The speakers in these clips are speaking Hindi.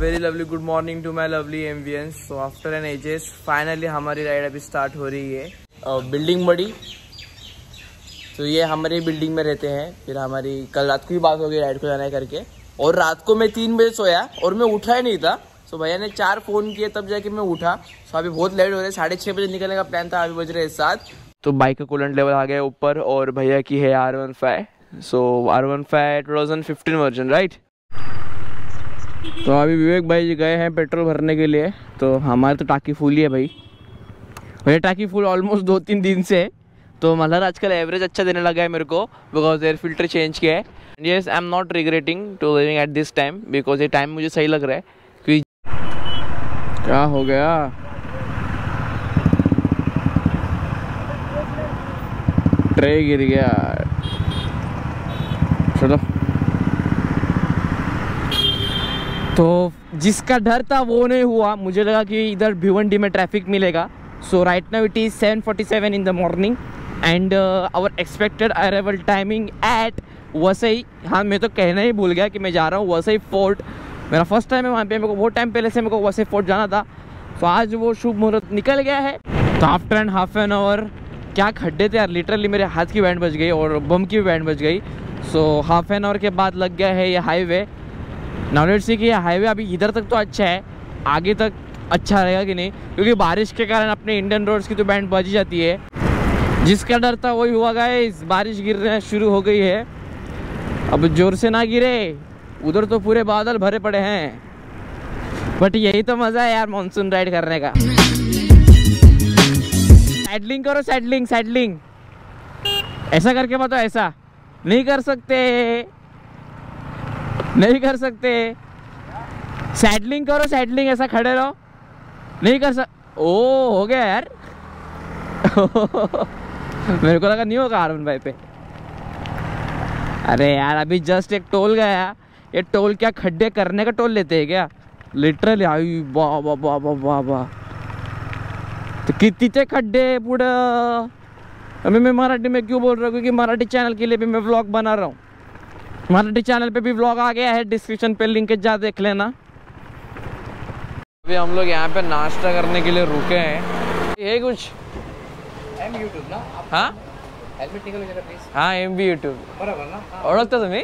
Very lovely good morning to my lovely ambience so after an ages finally हमारी राइड अभी स्टार्ट हो रही है। बिल्डिंग बड़ी। तो ये हमारी बिल्डिंग में रहते हैं। फिर हमारी कल रात को ही बात हो गई राइड को जाना करके। और रात को मैं तीन बजे सोया और मैं उठा ही नहीं था। तो भैया ने चार फ़ोन किए तब जाके मैं उठा। तो अभी बहुत लेट हो रहे हैं। साढ़े छः बजे निकलने का प्लान था। अभी बज रहे हैं सात। तो बाइक का कूलेंट लेवल आ गया ऊपर और भैया की है R one five so R one five two thousand fifteen version right तो अभी विवेक भाई जी गए हैं पेट्रोल भरने के लिए तो हमारे तो टाकी फुल ही है भाई। भैया टाकी फुल ऑलमोस्ट दो तीन दिन से है। तो मतलब आजकल एवरेज अच्छा देने लगा है मेरे को बिकॉज़ एयर फ़िल्टर चेंज किया है। Yes I am not regretting to living at this time because ये टाइम मुझे सही लग रहा है। क्योंकि क्या हो गया? ट्रे गिर गया। चलो। तो जिसका डर था वो नहीं हुआ। मुझे लगा कि इधर भिवंडी में ट्रैफ़िक मिलेगा। So right now it is seven forty seven in the morning and our expected arrival timing at Vasai हाँ मैं तो कहना ही भूल गया कि मैं जा रहा हूँ वसई फोर्ट मेरा फ़र्स्ट टाइम है वहाँ पे, मेरे को बहुत टाइम पहले से मेरे को वसई फोर्ट जाना था। तो आज वो शुभ मुहूर्त निकल गया है। तो after and half an hour क्या खड्डे थे यार? लिटरली मेरे हाथ की बैंड बज गई और बम की भी बैंड बज गई। सो हाफ़ एन आवर के बाद लग गया है ये हाईवे नॉलेज सी कि हाईवे अभी इधर तक तो अच्छा है, आगे तक अच्छा रहेगा कि नहीं? क्योंकि बारिश के कारण अपने इंडियन रोड्स की तो बैंड बज जाती है। जिसका डर था वही हुआ गया बारिश गिरना शुरू हो गई है। अब ज़ोर से ना गिरे, उधर तो पूरे बादल भरे पड़े हैं। बट यही तो मज़ा है यार मानसून राइड करने का। सैडलिंग करो सैडलिंग सैडलिंग ऐसा करके बताओ, ऐसा नहीं कर सकते। नहीं कर सकते। सैडलिंग करो सैडलिंग ऐसा खड़े रहो। नहीं कर सक ओ, हो गया यार। मेरे को लगा नहीं होगा आर भाई पे। अरे यार, अभी जस्ट एक टोल गया। ये टोल क्या खड्डे करने का टोल लेते हैं क्या? लिटरली आई, वाह वाह वाह वाह वाह वाह। तो खड्डे पुढं अभी मैं मराठी में क्यों बोल रहा हूँ? क्योंकि मराठी चैनल के लिए भी मैं व्लॉग बना रहा हूँ। मराठी चैनल पे भी व्लॉग आ गया है डिस्क्रिप्शन पे लिंक जा देख लेना अभी हम लोग यहाँ पे नाश्ता करने के लिए रुके हैं ये कुछ हाँ हा एम बी यूट्यूब ओळखता तुम्ही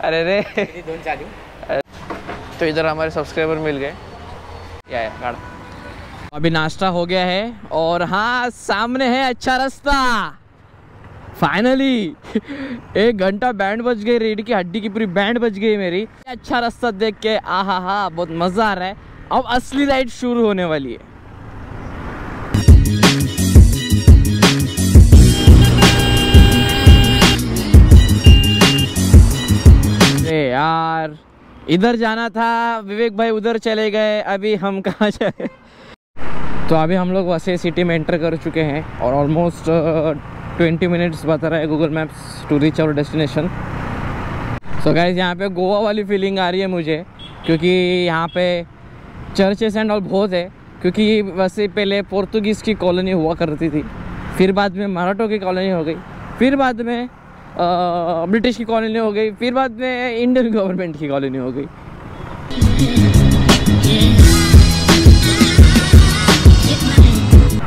अरे रे तो इधर हमारे सब्सक्राइबर मिल गए या, या अभी नाश्ता हो गया है और हाँ सामने है अच्छा रास्ता फाइनली एक घंटा बैंड बज गई रेडी की, हड्डी की पूरी बैंड बज गई मेरी। अच्छा रास्ता देख के आ हा हा बहुत मज़ा आ रहा है। अब असली राइड शुरू होने वाली है। यार, इधर जाना था, विवेक भाई उधर चले गए, अभी हम कहाँ जाए? तो अभी हम लोग वैसे सिटी में एंटर कर चुके हैं और ऑलमोस्ट ट्वेंटी मिनट्स बता रहा है Google Maps to reach our destination so guys यहाँ पे गोवा वाली फीलिंग आ रही है मुझे, क्योंकि यहाँ पे चर्चेस एंड ऑल बहुत है, क्योंकि वैसे पहले पोर्तुगीज़ की कॉलोनी हुआ करती थी, फिर बाद में मराठों की कॉलोनी हो गई, फिर बाद में ब्रिटिश की कॉलोनी हो गई, फिर बाद में इंडियन गवर्नमेंट की कॉलोनी हो गई।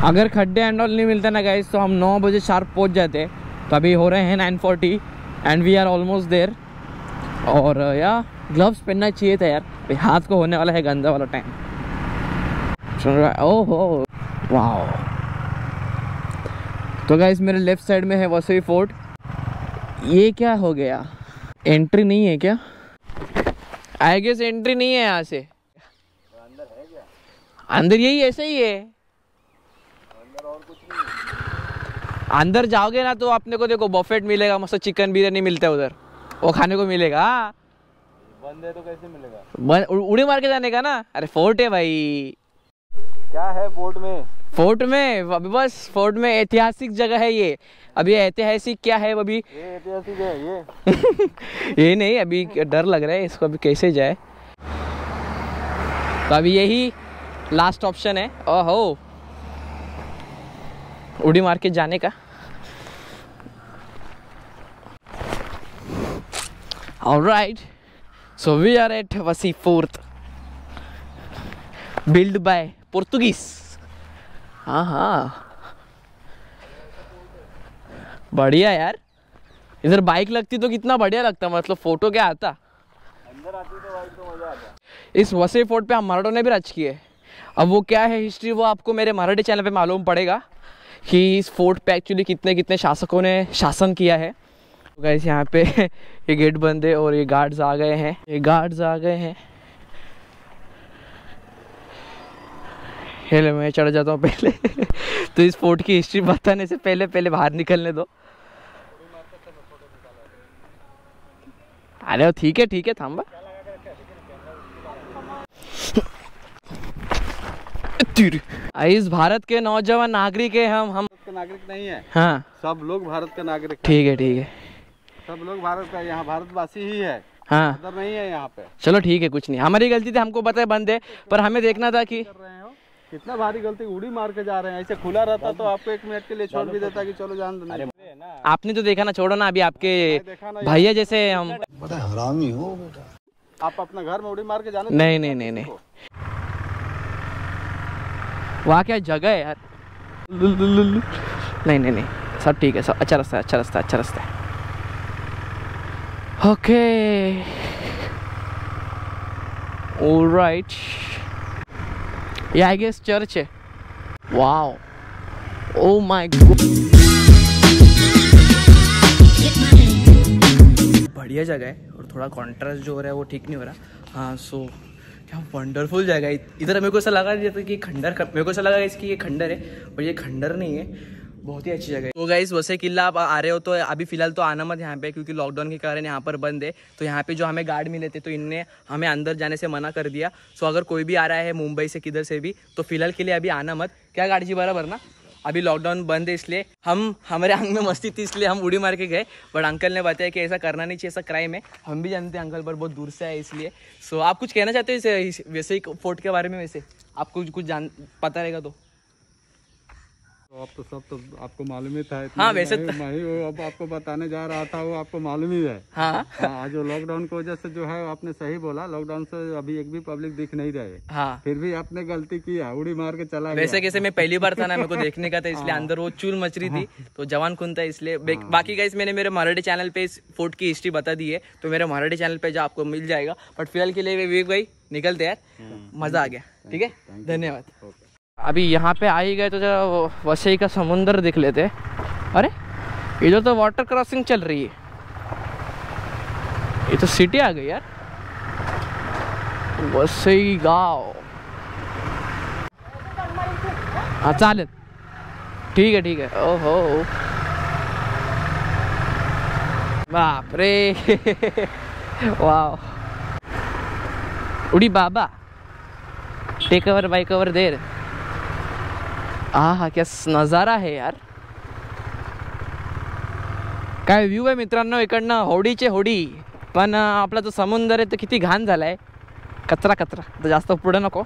अगर खड्डे एंड ऑल नहीं मिलते ना गाइस तो हम नौ बजे शार्प पहुँच जाते। तो अभी हो रहे हैं nine forty and we are almost there और या ग्लव्स पहनना चाहिए था यार। हाथ को होने वाला है गंदा वाला टाइम ओहो वाह तो गाइस मेरे लेफ़्ट साइड में है वसई फोर्ट ये क्या हो गया? एंट्री नहीं है क्या? आई गेस एंट्री नहीं है यहाँ से। अंदर यही ऐसा ही है। अंदर जाओगे ना तो अपने को देखो बफेट मिलेगा मस्त चिकन बिरयानी मिलता है उधर। वो खाने को मिलेगा बंद है तो कैसे मिलेगा? उ- उड़ी मार के जाने का ना? अरे फोर्ट है भाई। क्या है बोर्ड में? फोर्ट में? अभी बस फोर्ट में ऐतिहासिक जगह है ये। अभी ऐतिहासिक क्या है अभी? ये ऐतिहासिक है ये। ये नहीं अभी डर लग रहा है इसको अभी कैसे जाए। तो अभी यही लास्ट ऑप्शन है। ओहो। उड़ी मार के जाने का right. So we are at Vasi Fort. Built by Portuguese. हाँ हाँ बढ़िया यार इधर बाइक लगती तो कितना बढ़िया लगता मतलब फ़ोटो क्या आता अंदर आती तो भाई तो मज़ा आता इस वसे फोर्ट पे हम मराठों ने भी रच की है अब वो क्या है हिस्ट्री वो आपको मेरे मराठी चैनल पे मालूम पड़ेगा कि इस फोर्ट पे एक्चुअली कितने कितने शासकों ने शासन किया है। तो गैस यहाँ पे ये गेट बंद है और ये गार्ड्स आ गए हैं। ये गार्ड्स आ गए हैं। हेले, मैं चढ़ जाता हूँ पहले। तो इस फोर्ट की हिस्ट्री बताने से पहले पहले बाहर निकलने दो। अरे, ठीक है ठीक है, थांबा। इस भारत के नौजवान नागरिक है हम हम भारत नागरिक नहीं है। हाँ। सब लोग भारत का नागरिक ठीक है ठीक है। सब लोग भारत का यहाँ भारतवासी ही है। हाँ। उधर नहीं है यहाँ पे। चलो ठीक है कुछ नहीं। हमारी गलती थी हमको पता है बंद है पर हमें देखना था कि कर रहे हो? कितना भारी गलती उड़ी मार के जा रहे हैं। ऐसे खुला रहता तो आपको एक मिनट के लिए छोड़ भी देता कि चलो जान देना आपने तो देखा ना छोड़ो ना अभी आपके भैया जैसे हम बड़ा हरामी हो बेटा। आप अपना घर में उड़ी मार के जाने नहीं नहीं नहीं नहीं। वहाँ क्या जगह है यार? नहीं नहीं नहीं। सब ठीक है, सब अच्छा रास्ता है अच्छा रास्ता है अच्छा रास्ता है। ओके। राइट ये आई गेस चर्च है। वाओ ओ माय गॉड बढ़िया जगह है और थोड़ा कॉन्ट्रास्ट जो हो रहा है वो ठीक नहीं हो रहा। हाँ सो क्या वंडरफुल जगह है इधर मेरे को ऐसा लगा जैसे कि खंडर मेरे को ऐसा लगा इसकी ये खंडर है, और ये खंडर नहीं है, बहुत ही अच्छी जगह है। तो गाइस वैसे किला आप आ रहे हो तो अभी फ़िलहाल तो आना मत यहाँ पे, क्योंकि लॉकडाउन के कारण यहाँ पर बंद है। तो यहाँ पे जो हमें गार्ड मिले थे तो इनने हमें अंदर जाने से मना कर दिया। सो अगर कोई भी आ रहा है मुंबई से किधर से भी तो फ़िलहाल के लिए अभी आना मत। क्या गाड़ी जी, बराबर ना? अभी लॉकडाउन बंद है इसलिए हम, हमारे आंग में मस्ती थी इसलिए हम उड़ी मार के गए। बट अंकल ने बताया कि ऐसा करना नहीं चाहिए, ऐसा क्राइम है। हम भी जानते हैं अंकल पर बहुत दूर से आए इसलिए। सो आप कुछ कहना चाहते हो वैसे ही फोर्ट के बारे में वैसे? आपको कुछ कुछ जान, पता रहेगा तो। तो अब तो सब तो आपको मालूम ही था हाँ, वैसे मैं, मैं ही वो अब आपको बताने जा रहा था वो आपको मालूम ही है। हाँ। हाँ जो लॉकडाउन की वजह से जो है आपने सही बोला लॉकडाउन से अभी एक भी पब्लिक दिख नहीं रहे हाँ। फिर भी आपने गलती किया उड़ी मार के चला वैसे कैसे मैं पहली बार था ना मेरे को देखने का था इसलिए हाँ, अंदर वो चूल मच रही थी तो जवान कुन था इसलिए बे- बाकी गाइस मैंने मेरे मराठी चैनल पे इस फोर्ट की हिस्ट्री बता दी है तो मेरे मराठी चैनल पे जो आपको मिल जाएगा। बट फ़िलहाल के लिए विवेक भाई निकलते यार। मज़ा आ गया ठीक है? धन्यवाद। अभी यहाँ पे आ ही गए तो जरा वसई का समुंदर देख लेते। अरे, इधर तो वाटर क्रॉसिंग चल रही है। ये तो सिटी आ गई यार। वसई गाँव। हाँ चालेल। ठीक है ठीक है। ओ हो बाप रे। वाह उडी बाबा। टेकवर बाईकवर देर। हा क्या नजारा आहे यार. काय व्ह्यू आहे मित्रांनो इकडनं होडीचे होडी. पण आपला जो समुंदर आहे तो किती घाण झालाय. कचरा कचरा. तर जास्त पुढं नको.